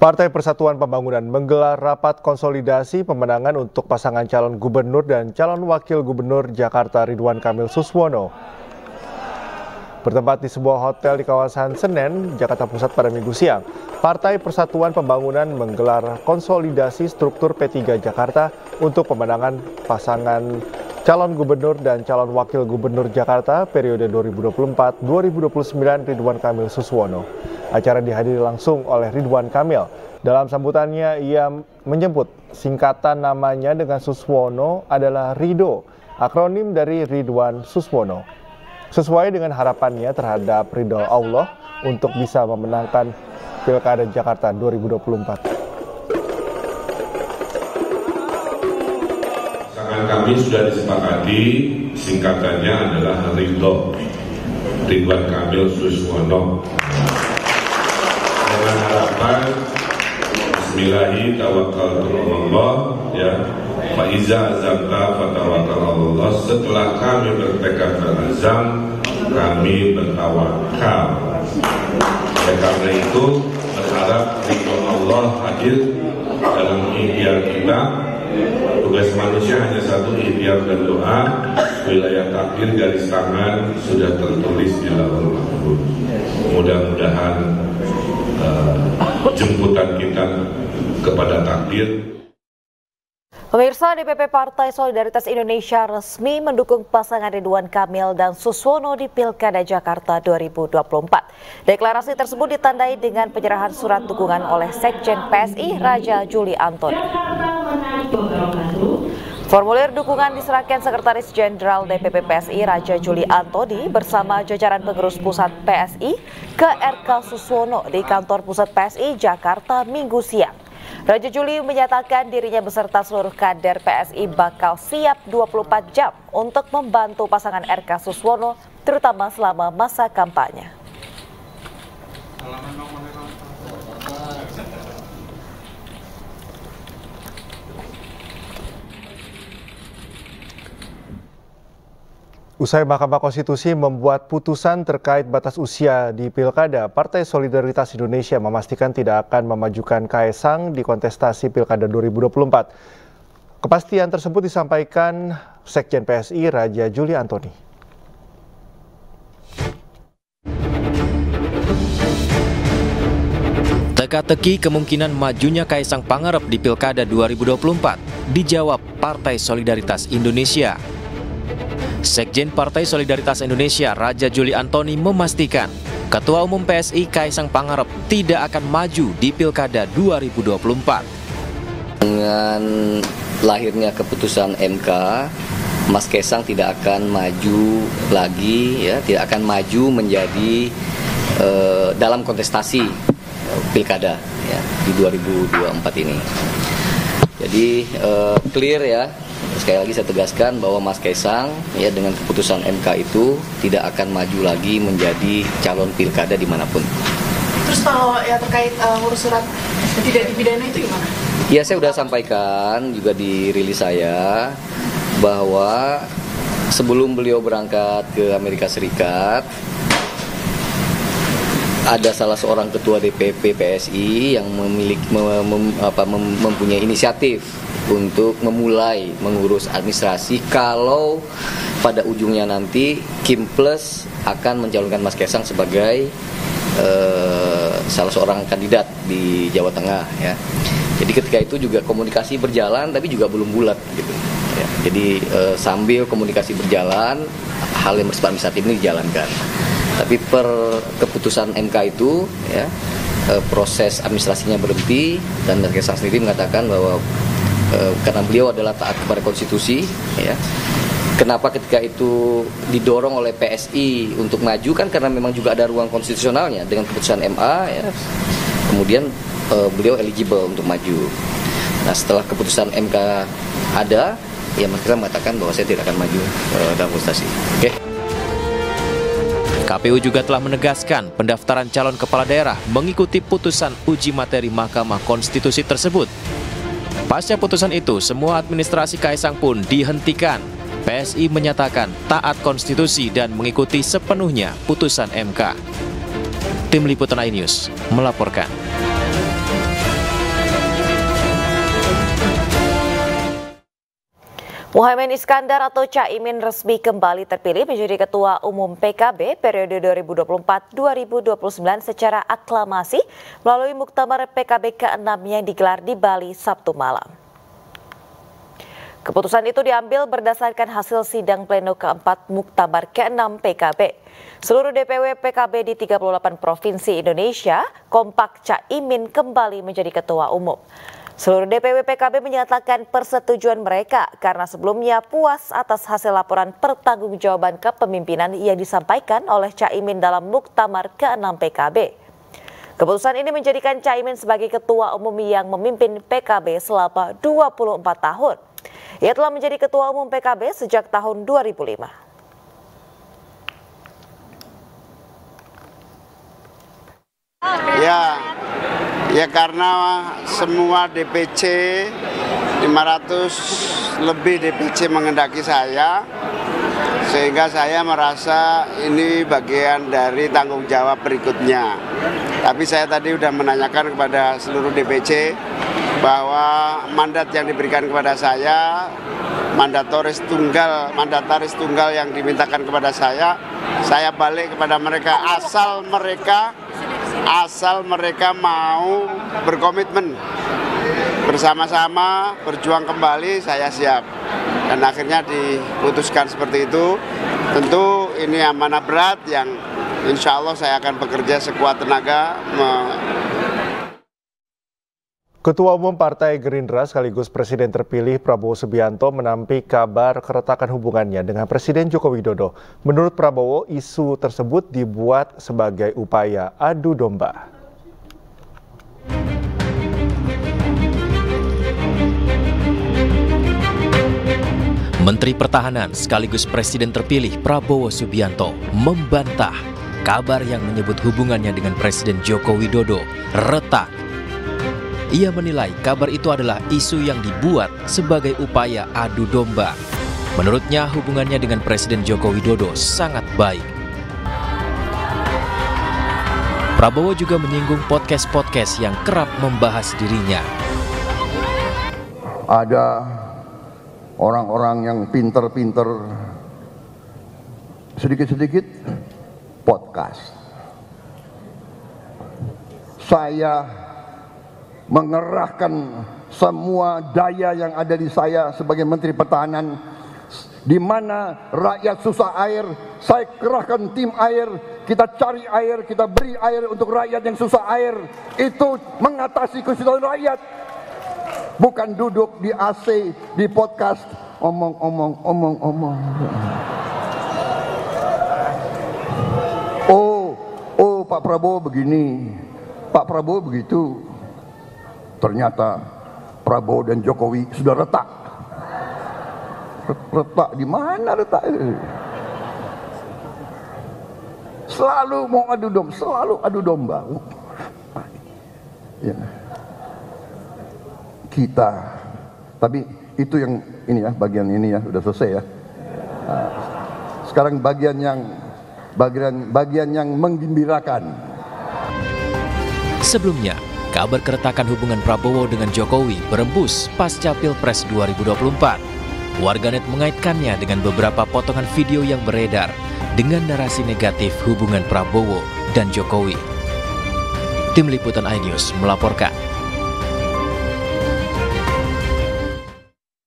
Partai Persatuan Pembangunan menggelar rapat konsolidasi pemenangan untuk pasangan calon gubernur dan calon wakil gubernur Jakarta Ridwan Kamil Suswono. Bertempat di sebuah hotel di kawasan Senen, Jakarta Pusat pada minggu siang, Partai Persatuan Pembangunan menggelar konsolidasi struktur P3 Jakarta untuk pemenangan pasangan calon gubernur dan calon wakil gubernur Jakarta periode 2024-2029 Ridwan Kamil Suswono. Acara dihadiri langsung oleh Ridwan Kamil. Dalam sambutannya, ia menyebut singkatan namanya dengan Suswono adalah Rido, akronim dari Ridwan Suswono. Sesuai dengan harapannya terhadap ridho Allah untuk bisa memenangkan Pilkada Jakarta 2024. Sangat kami sudah disepakati singkatannya adalah Ridho Ridwan Kamil Suswono tawakal Allah ya Faiza azamta fatawakal Allah setelah kami bertekad berazam kami bertawakal. Ya karena itu berharap ridho Allah hadir dalam ikhtiar kita. Tugas manusia hanya satu ikhtiar dan doa wilayah takdir garis tangan sudah tertulis di lauhul mahfuz mudah-mudahan uh, jemputan kita kepada takdir Pemirsa DPP Partai Solidaritas Indonesia resmi mendukung pasangan Ridwan Kamil dan Suswono di Pilkada Jakarta 2024. Deklarasi tersebut ditandai dengan penyerahan surat dukungan oleh Sekjen PSI Raja Juli Antoni. Formulir dukungan diserahkan Sekretaris Jenderal DPP PSI Raja Juli Antoni bersama jajaran pengurus pusat PSI ke RK Suswono di kantor pusat PSI Jakarta Minggu siang. Raja Juli menyatakan dirinya beserta seluruh kader PSI bakal siap 24 jam untuk membantu pasangan RK Suswono terutama selama masa kampanye. Usai Mahkamah Konstitusi membuat putusan terkait batas usia di Pilkada, Partai Solidaritas Indonesia memastikan tidak akan memajukan Kaisang di kontestasi Pilkada 2024. Kepastian tersebut disampaikan Sekjen PSI Raja Juli Antoni. Teka-teki kemungkinan majunya Kaisang Pangarep di Pilkada 2024 dijawab Partai Solidaritas Indonesia. Sekjen Partai Solidaritas Indonesia Raja Juli Antoni memastikan Ketua Umum PSI Kaisang Pangarep tidak akan maju di Pilkada 2024. Dengan lahirnya keputusan MK, Mas Kaisang tidak akan maju lagi, ya, tidak akan maju menjadi uh, dalam kontestasi pilkada ya, di 2024 ini. Jadi uh, clear ya sekali lagi saya tegaskan bahwa Mas Kaisang ya dengan keputusan MK itu tidak akan maju lagi menjadi calon pilkada di mana pun. Terus kalau ya terkait uh, urus surat tidak dipidana itu gimana? Ya saya sudah sampaikan juga di rilis saya bahwa sebelum beliau berangkat ke Amerika Serikat ada salah seorang ketua DPP PSI yang memiliki mem, mem, apa, mem, mempunyai inisiatif untuk memulai mengurus administrasi kalau pada ujungnya nanti Kim Plus akan mencalonkan Mas Kaisang sebagai uh, salah seorang kandidat di Jawa Tengah ya. Jadi ketika itu juga komunikasi berjalan tapi juga belum bulat gitu. Ya. Jadi uh, sambil komunikasi berjalan hal yang bersifat administratif ini dijalankan. Tapi per keputusan MK itu ya eh, proses administrasinya berhenti dan Mas Kaisang sendiri mengatakan bahwa Eh, karena beliau adalah taat kepada konstitusi ya. Kenapa ketika itu didorong oleh PSI untuk maju? Kan karena memang juga ada ruang konstitusionalnya dengan keputusan MA ya. Kemudian uh, beliau eligible untuk maju. Nah setelah keputusan MK ada ya Mas mengatakan bahwa saya tidak akan maju uh, dalam kontestasi oke. Okay. KPU juga telah menegaskan pendaftaran calon kepala daerah mengikuti putusan uji materi Mahkamah Konstitusi tersebut Pasca putusan itu, semua administrasi Kaisang pun dihentikan. PSI menyatakan taat konstitusi dan mengikuti sepenuhnya putusan MK. Tim Liputan iNews melaporkan. Muhammad Iskandar atau Caimin resmi kembali terpilih menjadi Ketua Umum PKB periode 2024-2029 secara aklamasi melalui Muktamar PKB ke-6 yang digelar di Bali Sabtu malam. Keputusan itu diambil berdasarkan hasil sidang pleno keempat Muktamar ke-6 PKB. Seluruh DPW PKB di 38 provinsi Indonesia kompak Caimin kembali menjadi Ketua Umum. Seluruh DPW PKB menyatakan persetujuan mereka karena sebelumnya puas atas hasil laporan pertanggungjawaban kepemimpinan yang disampaikan oleh Caimin dalam Muktamar ke-6 PKB. Keputusan ini menjadikan Caimin sebagai ketua umum yang memimpin PKB selama 24 tahun. Ia telah menjadi ketua umum PKB sejak tahun 2005. Ya, Ya karena semua DPC 500 lebih DPC mengendaki saya sehingga saya merasa ini bagian dari tanggung jawab berikutnya. Tapi saya tadi sudah menanyakan kepada seluruh DPC bahwa mandat yang diberikan kepada saya mandatoris tunggal, mandataris tunggal yang dimintakan kepada saya, saya balik kepada mereka asal mereka asal mereka mau berkomitmen. Bersama-sama berjuang kembali saya siap. Dan akhirnya diputuskan seperti itu. Tentu ini amanah berat yang insya Allah saya akan bekerja sekuat tenaga Ketua Umum Partai Gerindra sekaligus Presiden terpilih Prabowo Subianto menampik kabar keretakan hubungannya dengan Presiden Joko Widodo. Menurut Prabowo, isu tersebut dibuat sebagai upaya adu domba. Menteri Pertahanan sekaligus Presiden terpilih Prabowo Subianto membantah kabar yang menyebut hubungannya dengan Presiden Joko Widodo retak ia menilai kabar itu adalah isu yang dibuat sebagai upaya adu domba. Menurutnya hubungannya dengan Presiden Joko Widodo sangat baik. Prabowo juga menyinggung podcast-podcast yang kerap membahas dirinya. Ada orang-orang yang pinter-pinter sedikit-sedikit podcast. Saya mengerahkan semua daya yang ada di saya sebagai Menteri Pertahanan di mana rakyat susah air, saya kerahkan tim air, kita cari air, kita beri air untuk rakyat yang susah air. Itu mengatasi kesusahan rakyat. Bukan duduk di AC, di podcast, omong-omong, omong-omong. Oh, oh Pak Prabowo begini, Pak Prabowo begitu. Ternyata Prabowo dan Jokowi sudah retak. Retak di mana retak? Selalu mau adu domba, selalu adu domba. Ya. Kita, tapi itu yang ini ya, bagian ini ya, sudah selesai ya. Sekarang bagian yang bagian bagian yang menggembirakan. Sebelumnya, Kabar keretakan hubungan Prabowo dengan Jokowi berembus pasca Pilpres 2024. Warganet mengaitkannya dengan beberapa potongan video yang beredar dengan narasi negatif hubungan Prabowo dan Jokowi. Tim Liputan iNews melaporkan.